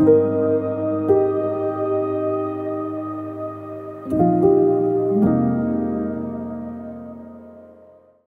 you.